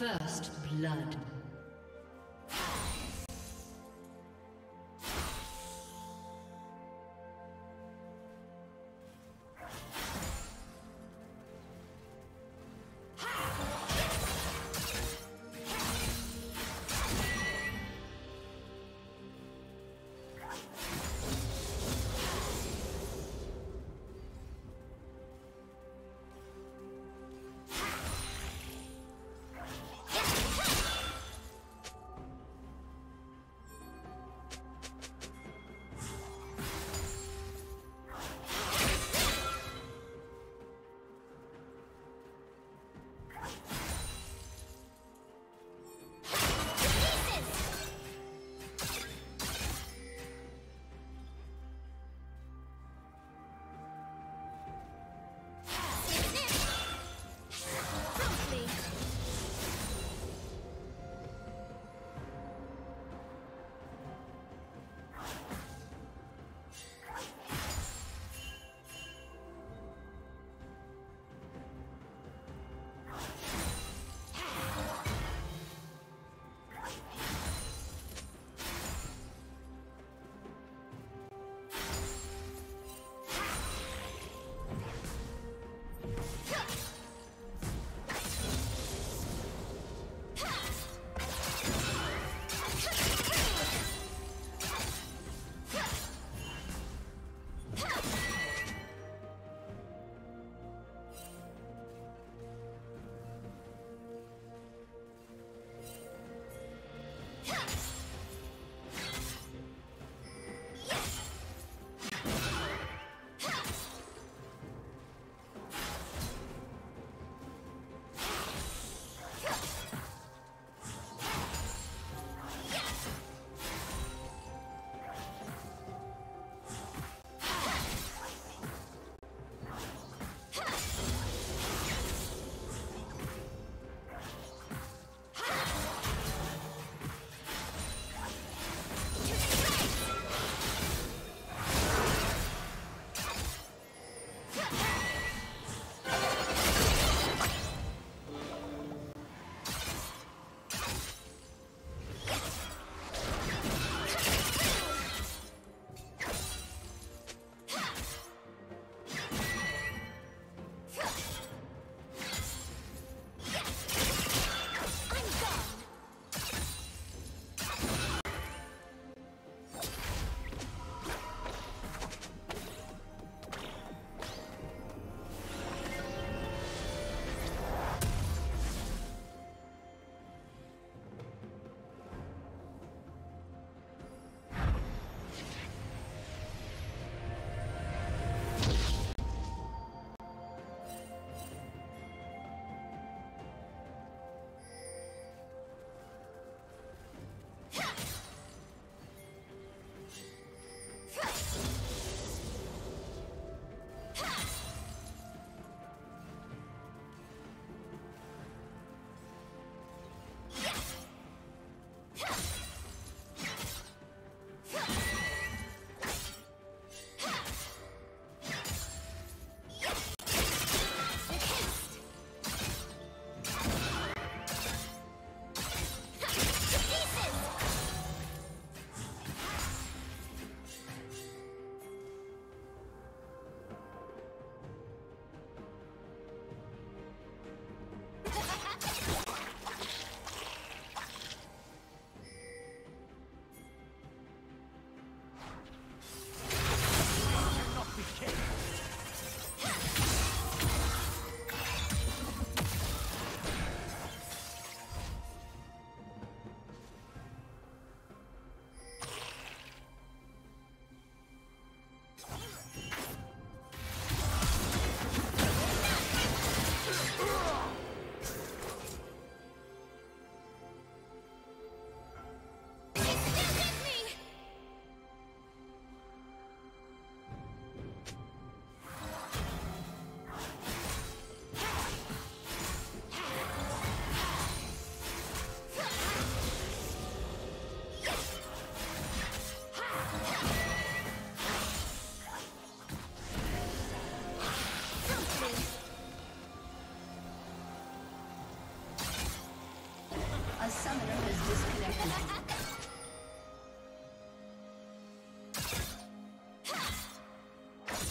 First blood.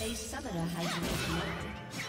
Summoner has reconnected. kill.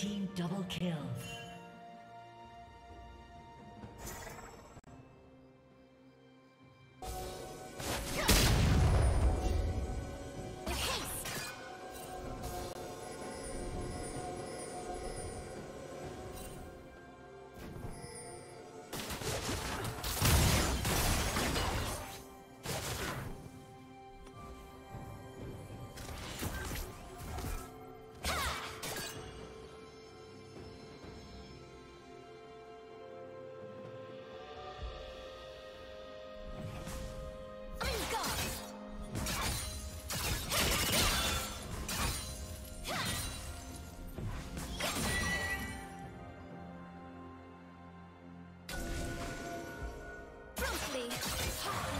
Team double kill. Time.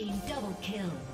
Team double kill.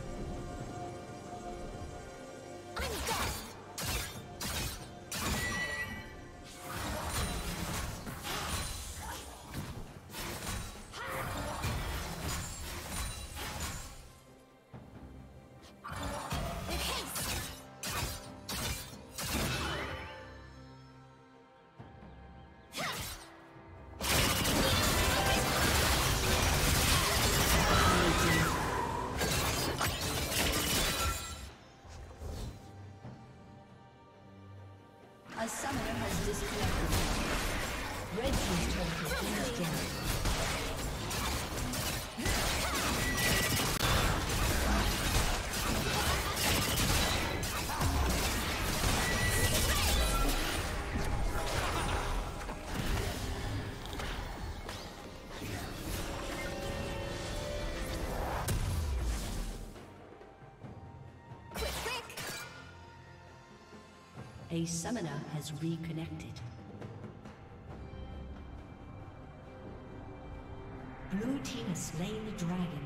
A summoner has reconnected. Blue team has slain the dragon.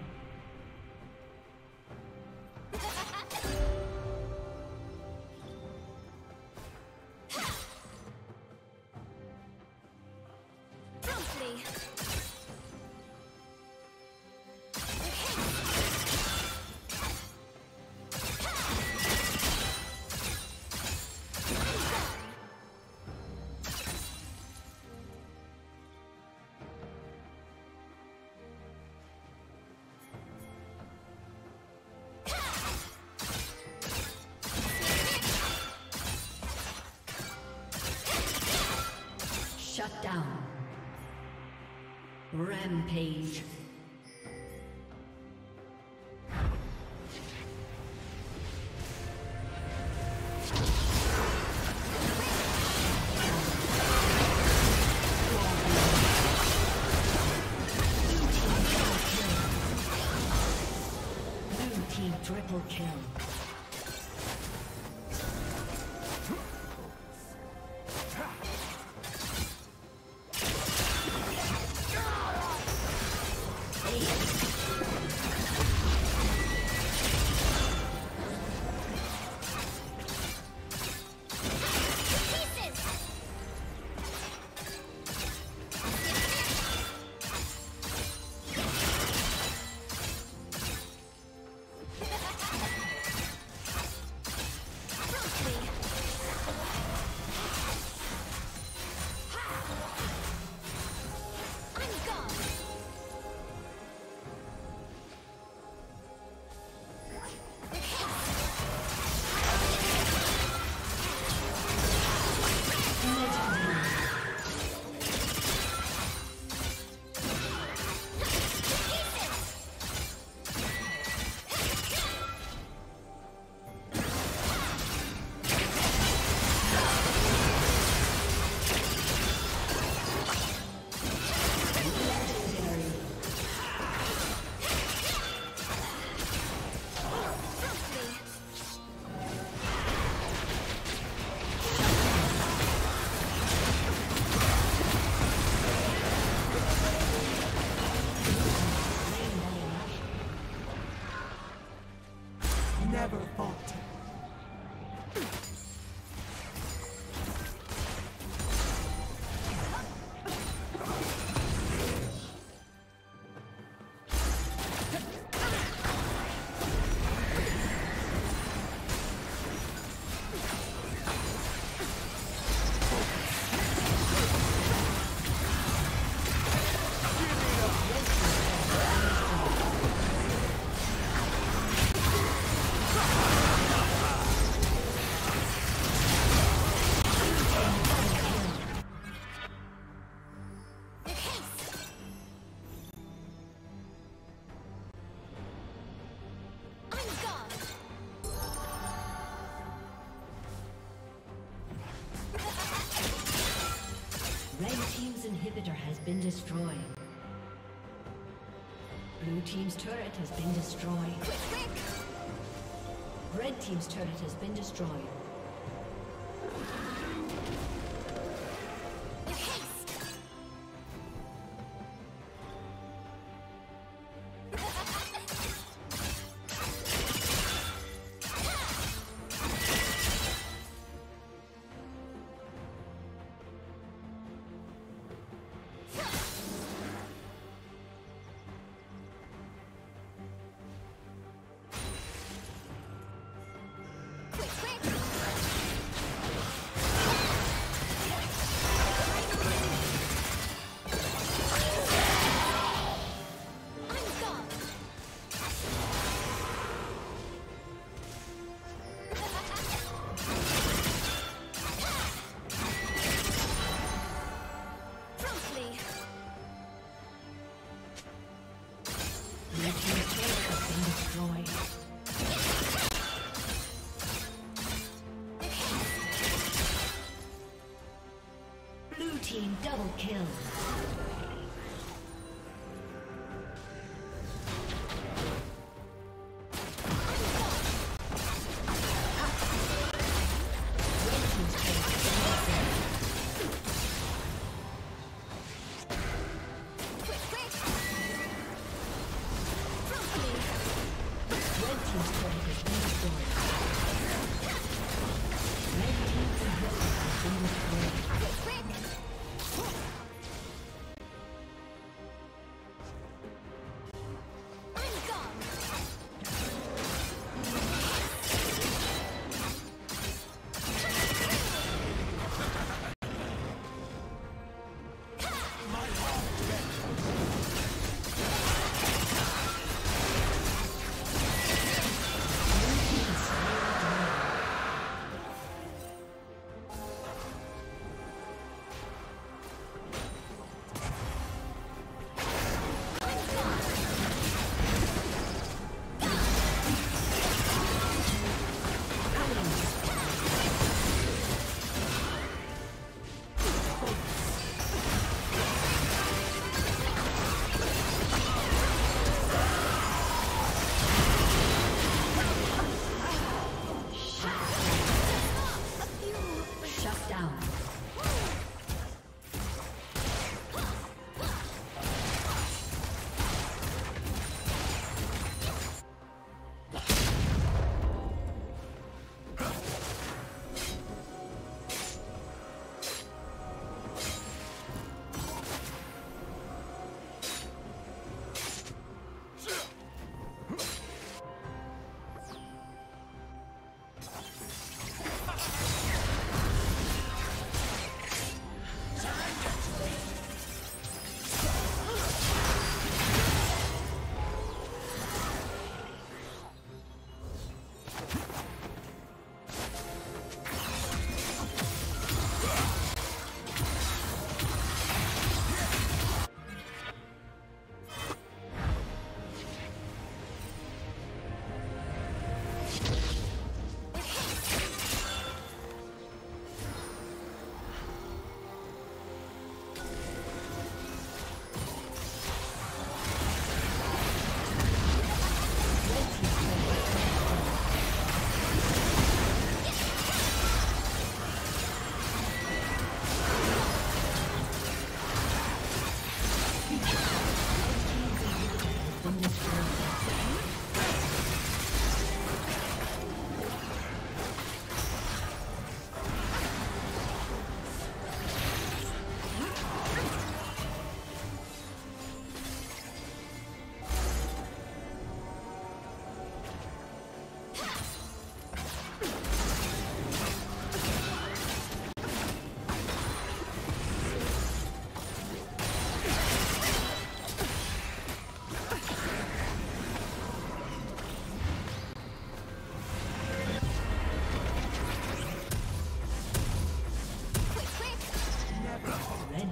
Rampage. Been destroyed. Blue team's turret has been destroyed. Quick, quick. Red team's turret has been destroyed. kill.